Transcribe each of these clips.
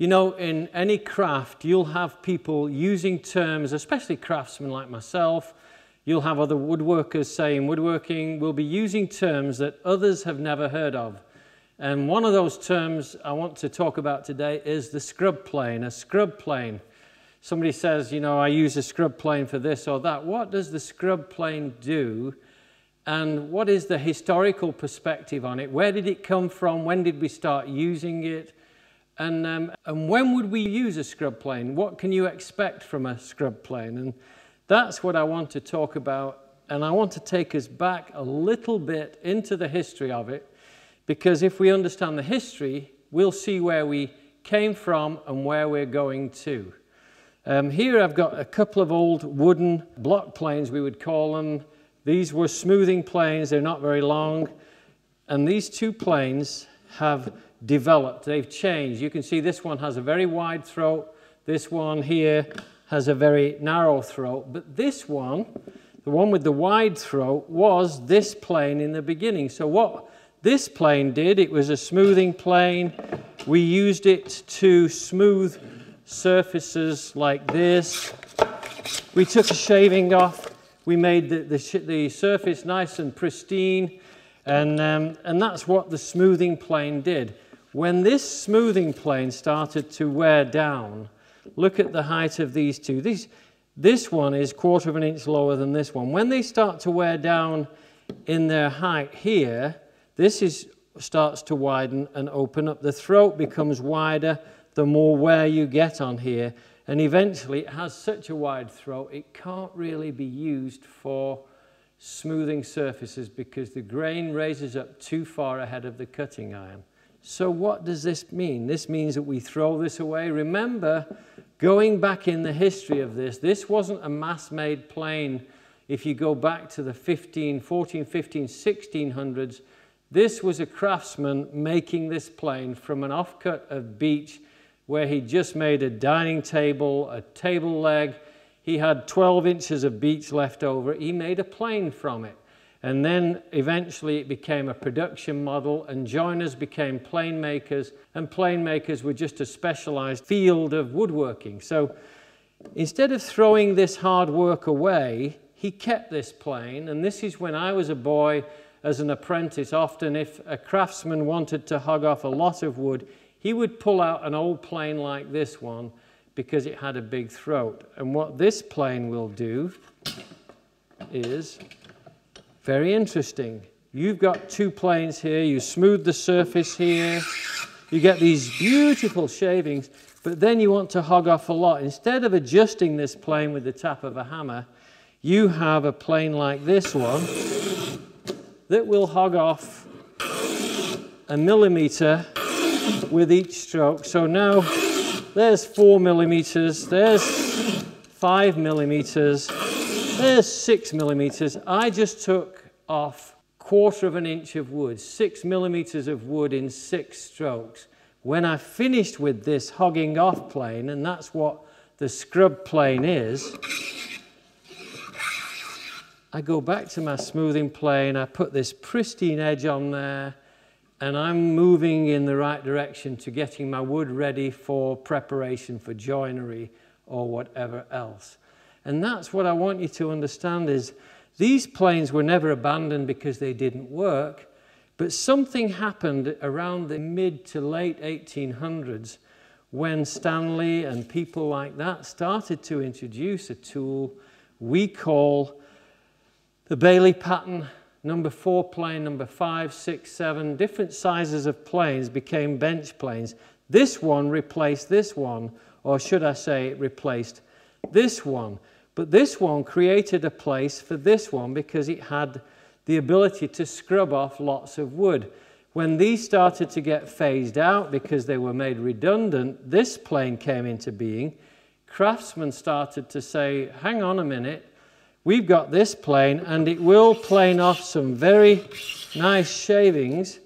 You know, in any craft, you'll have people using terms, especially craftsmen like myself. You'll have other woodworkers saying woodworking will be using terms that others have never heard of. And one of those terms I want to talk about today is the scrub plane, a scrub plane. Somebody says, you know, I use a scrub plane for this or that. What does the scrub plane do? And what is the historical perspective on it? Where did it come from? When did we start using it? And, um, and when would we use a scrub plane? What can you expect from a scrub plane? And that's what I want to talk about. And I want to take us back a little bit into the history of it, because if we understand the history, we'll see where we came from and where we're going to. Um, here I've got a couple of old wooden block planes, we would call them. These were smoothing planes, they're not very long. And these two planes have developed, they've changed. You can see this one has a very wide throat, this one here has a very narrow throat, but this one, the one with the wide throat, was this plane in the beginning. So what this plane did, it was a smoothing plane. We used it to smooth surfaces like this. We took a shaving off. We made the, the, the surface nice and pristine. And, um, and that's what the smoothing plane did. When this smoothing plane started to wear down, look at the height of these two. These, this one is quarter of an inch lower than this one. When they start to wear down in their height here, this is, starts to widen and open up. The throat becomes wider the more wear you get on here. And eventually it has such a wide throat, it can't really be used for smoothing surfaces because the grain raises up too far ahead of the cutting iron. So what does this mean? This means that we throw this away. Remember, going back in the history of this, this wasn't a mass-made plane. If you go back to the 15, 14, 15, 1600s, this was a craftsman making this plane from an offcut of beech where he just made a dining table, a table leg. He had 12 inches of beech left over. He made a plane from it. And then eventually it became a production model, and joiners became plane makers, and plane makers were just a specialized field of woodworking. So instead of throwing this hard work away, he kept this plane. And this is when I was a boy as an apprentice. Often, if a craftsman wanted to hug off a lot of wood, he would pull out an old plane like this one because it had a big throat. And what this plane will do is very interesting. You've got two planes here. You smooth the surface here. You get these beautiful shavings, but then you want to hog off a lot. Instead of adjusting this plane with the tap of a hammer, you have a plane like this one that will hog off a millimeter with each stroke. So now there's four millimeters, there's five millimeters, there's six millimeters. I just took off quarter of an inch of wood, six millimeters of wood in six strokes. When I finished with this hogging off plane, and that's what the scrub plane is, I go back to my smoothing plane, I put this pristine edge on there, and I'm moving in the right direction to getting my wood ready for preparation for joinery or whatever else. And that's what I want you to understand is these planes were never abandoned because they didn't work, but something happened around the mid to late 1800s when Stanley and people like that started to introduce a tool we call the Bailey pattern number four plane, number five, six, seven, different sizes of planes became bench planes. This one replaced this one, or should I say, replaced this one. But this one created a place for this one because it had the ability to scrub off lots of wood. When these started to get phased out because they were made redundant, this plane came into being. Craftsmen started to say, hang on a minute, we've got this plane and it will plane off some very nice shavings,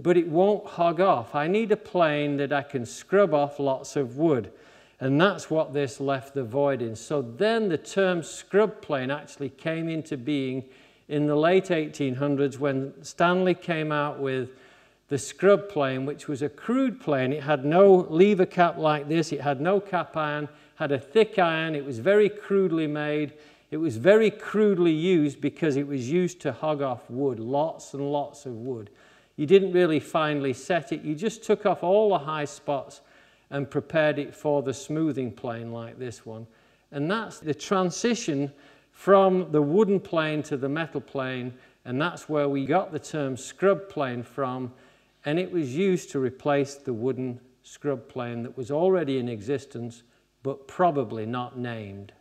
but it won't hog off. I need a plane that I can scrub off lots of wood. And that's what this left the void in. So then the term scrub plane actually came into being in the late 1800s when Stanley came out with the scrub plane, which was a crude plane. It had no lever cap like this, it had no cap iron, had a thick iron, it was very crudely made. It was very crudely used because it was used to hog off wood, lots and lots of wood. You didn't really finely set it, you just took off all the high spots and prepared it for the smoothing plane like this one. And that's the transition from the wooden plane to the metal plane, and that's where we got the term scrub plane from, and it was used to replace the wooden scrub plane that was already in existence, but probably not named.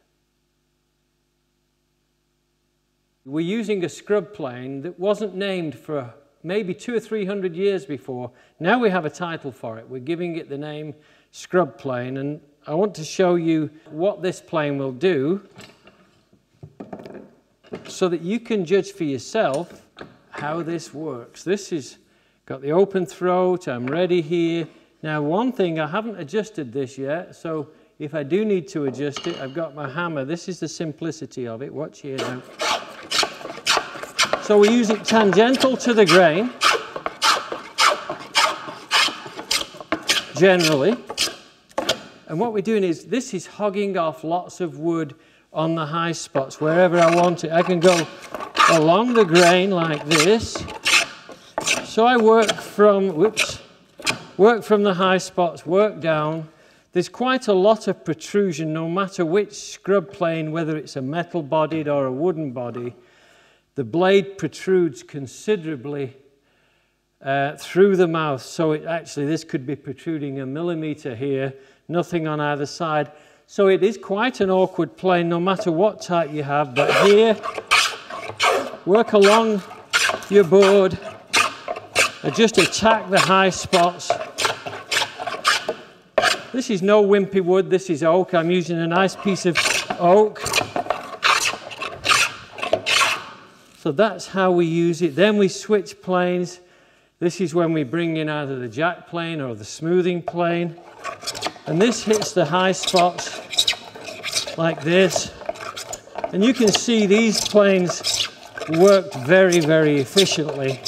We're using a scrub plane that wasn't named for maybe two or three hundred years before. Now we have a title for it. We're giving it the name scrub plane, and I want to show you what this plane will do so that you can judge for yourself how this works. This is got the open throat, I'm ready here. Now one thing, I haven't adjusted this yet, so if I do need to adjust it, I've got my hammer. This is the simplicity of it. Watch here now. So we use it tangential to the grain, generally. And what we're doing is, this is hogging off lots of wood on the high spots, wherever I want it. I can go along the grain like this. So I work from, whoops, work from the high spots, work down. There's quite a lot of protrusion, no matter which scrub plane, whether it's a metal bodied or a wooden body the blade protrudes considerably uh, through the mouth. So it actually, this could be protruding a millimeter here, nothing on either side. So it is quite an awkward plane no matter what type you have. But here, work along your board and just attack the high spots. This is no wimpy wood, this is oak. I'm using a nice piece of oak. So that's how we use it. Then we switch planes. This is when we bring in either the jack plane or the smoothing plane. And this hits the high spots like this. And you can see these planes worked very, very efficiently.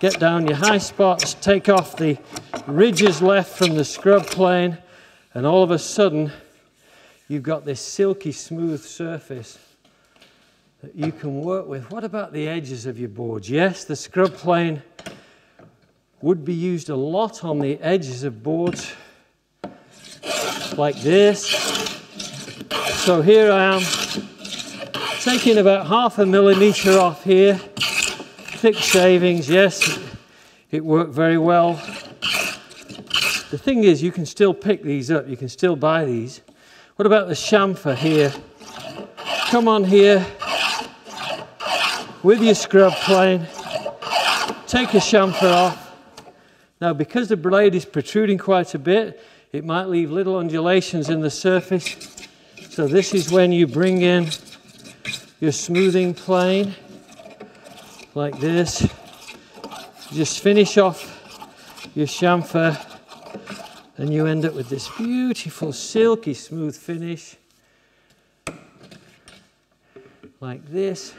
Get down your high spots, take off the ridges left from the scrub plane, and all of a sudden, you've got this silky smooth surface that you can work with. What about the edges of your boards? Yes, the scrub plane would be used a lot on the edges of boards like this. So here I am taking about half a millimeter off here. Thick shavings, yes, it worked very well. The thing is, you can still pick these up, you can still buy these. What about the chamfer here? Come on here with your scrub plane. Take a chamfer off. Now, because the blade is protruding quite a bit, it might leave little undulations in the surface. So this is when you bring in your smoothing plane like this. Just finish off your chamfer and you end up with this beautiful, silky, smooth finish. Like this.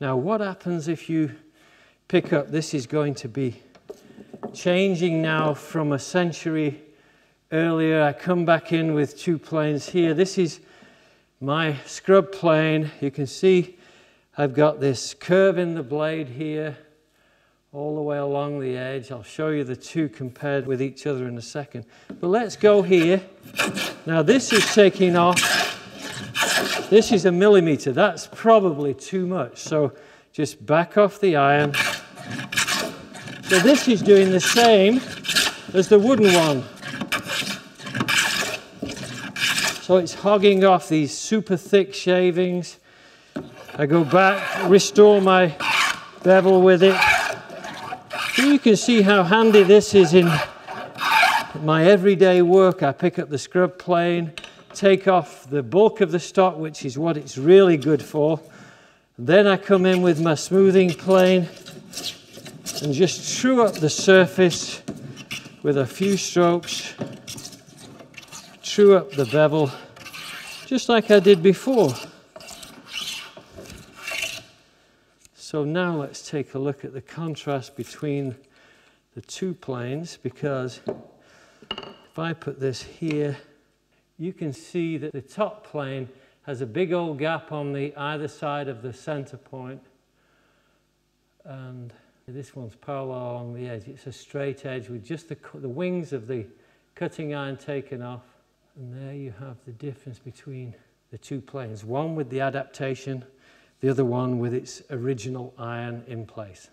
Now, what happens if you pick up? This is going to be changing now from a century earlier. I come back in with two planes here. This is my scrub plane. You can see I've got this curve in the blade here all the way along the edge. I'll show you the two compared with each other in a second. But let's go here. Now this is taking off. This is a millimeter. That's probably too much. So just back off the iron. So this is doing the same as the wooden one. So it's hogging off these super thick shavings. I go back, restore my bevel with it. You can see how handy this is in my everyday work. I pick up the scrub plane, take off the bulk of the stock, which is what it's really good for. Then I come in with my smoothing plane and just true up the surface with a few strokes, true up the bevel, just like I did before. So now let's take a look at the contrast between the two planes because if I put this here, you can see that the top plane has a big old gap on the either side of the center point and this one's parallel along the edge. It's a straight edge with just the, the wings of the cutting iron taken off. And there you have the difference between the two planes, one with the adaptation, the other one with its original iron in place.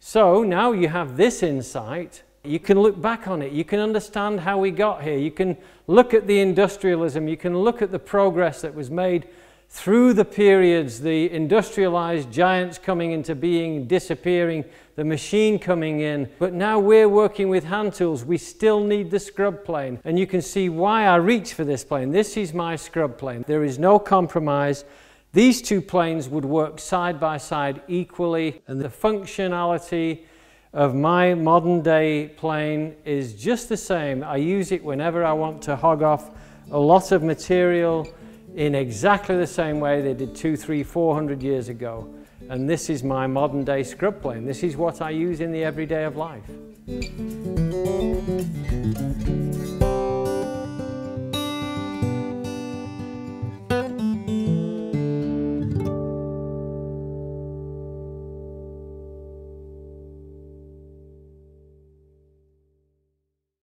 So now you have this insight, you can look back on it, you can understand how we got here, you can look at the industrialism, you can look at the progress that was made through the periods, the industrialized giants coming into being, disappearing, the machine coming in. But now we're working with hand tools. We still need the scrub plane. And you can see why I reach for this plane. This is my scrub plane. There is no compromise. These two planes would work side by side equally. And the functionality of my modern day plane is just the same. I use it whenever I want to hog off a lot of material in exactly the same way they did two, three, four hundred years ago. And this is my modern day scrub plane. This is what I use in the everyday of life.